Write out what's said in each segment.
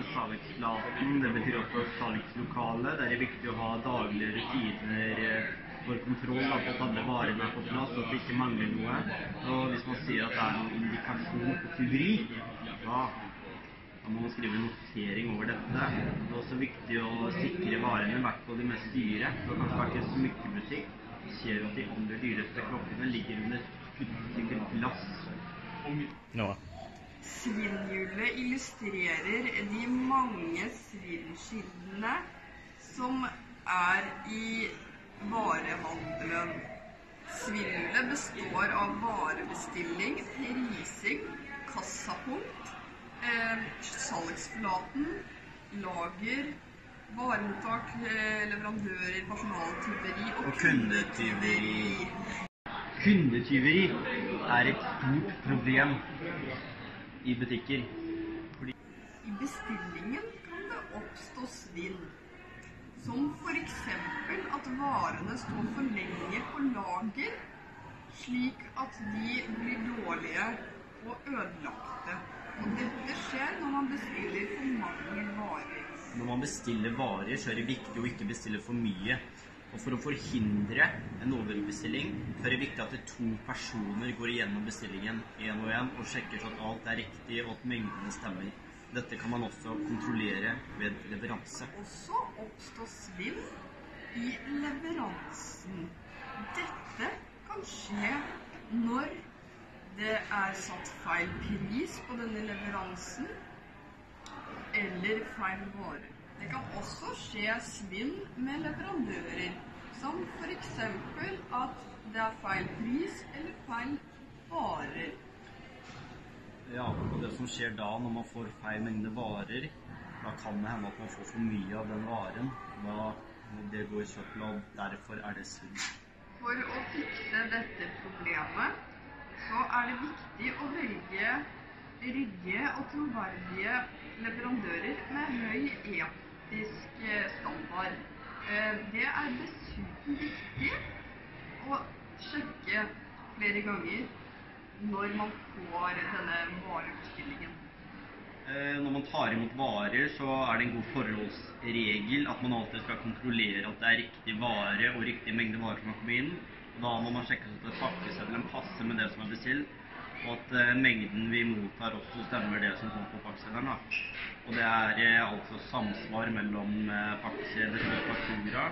med. Det betyr også salgslokale. Der er det viktig å ha daglige rutiner eh, for kontroll av at alle varene er på plass, og at det ikke mangler noe. Og hvis man sier at det er noen indikasjon på tyveri, da, da må man skrive en notering over dette. Det er også viktig å sikre varene, i hvert fall de mest dyre. Det har kanskje vært en smykkebutikk Det ser at de andre dyreste klokkene ligger under et glass. Noah. Svinnhjulet illustrerer de mange svinnskillene som er i varehandelen. Svinnhjulet består av varebestilling, prising, kassapunkt, eh, salgsflaten, lager, varemottak, eh, leverandører, personaltyveri og Og kundetyveri. Kundetyveri er et stort problem i butikker. Fordi I bestillingen kan det oppstå svinn. Som f.eks. at varene står for lenge på lager, slik at de blir dårlige og ødelagte. Og dette skjer når man bestiller for mange varer. når man bestiller varer, så er det viktig å ikke bestille for mye. Og for å forhindre en overbestilling, så er det viktig at det to personer går igjennom bestillingen én og én og sjekker så at alt er riktig og at mengdene stemmer. Dette kan man også kontrollere ved leveranse. Og så oppstår svinn i leveransen. Dette kan skje når det er satt feil pris på denne leveransen, eller feil vare. Det kan også skje svinn med leverandører, som f.eks. at det er feil pris eller feil varer. Ja, og det som skjer da når man får feil mengde varer, da kan det hende at man får for mye av den varen. Da må det gå i søpla, og derfor er det svinn. For å fikse dette problemet, så er det viktig å velge ryddige og troverdige leverandører med høy etisk eh, standard. Eh, Det er dessuten viktig å sjekke flere ganger når man får denne varebestillingen. Eh, Når man tar imot varer, så er det en god forholdsregel at man alltid skal kontrollere at det er riktig vare og riktig mengde varer som har kommet inn. Da må man sjekke at pakkeseddelen passer med det som er bestilt, og at eh, mengden vi mottar også stemmer det som kommer på pakkeseddelen. Og det er eh, altså samsvar mellom eh, og faktura,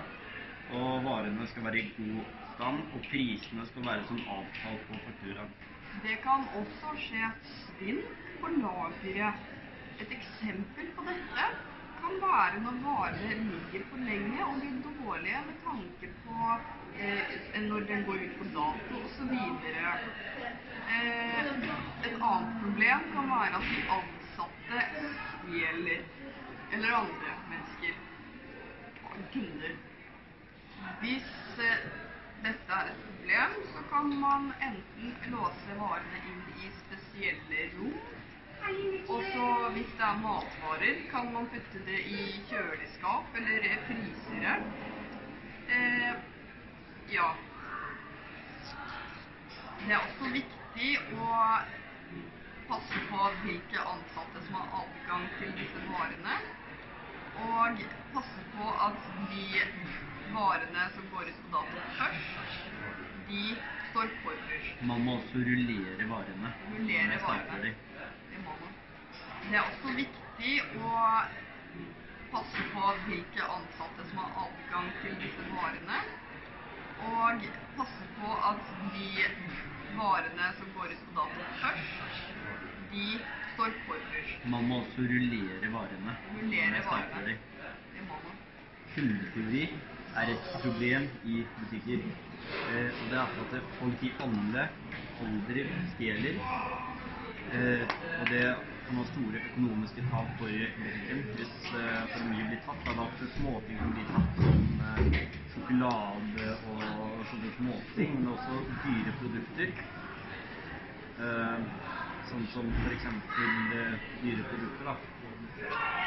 og varene skal være i god stand, og prisene skal være som avtalt på fakturaen. Det kan også skje svinn på lageret. Et eksempel på dette kan være når varene ligger for lenge og blir dårlige med tanke på eh, når den går ut på dato osv. Problem kan være at de ansatte stjeler. Eller andre mennesker. Kunder. Hvis eh, dette er et problem, så kan man enten låse varene inn i spesielle rom. Og så hvis det er matvarer, kan man putte det i kjøleskap eller frysere. Eh, ja. Det er også viktig å passe på hvilke ansatte som har adgang til disse varene. Og passe på at de varene som går ut på dato først, de står forrest. Man må også rullere varene. Rullere varene. de. Det må man. Det er også viktig å passe på hvilke ansatte som har adgang til disse varene. Og passe på at de varene som går ut på dato først, de står forrest. Man må også rullere varene. Rullere varene. de. Det må man. Kundetyveri er et problem i butikker. Eh, og det er for at folk i alle aldre stjeler. Eh, og det kan ha store økonomiske tap for butikken hvis eh, for mye blir tatt. Da er det ofte småting som blir tatt, som eh, sjokolade og sånne småting, men også dyre produkter. Eh, sånn som f.eks. dyre produkter.